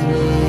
Jesus.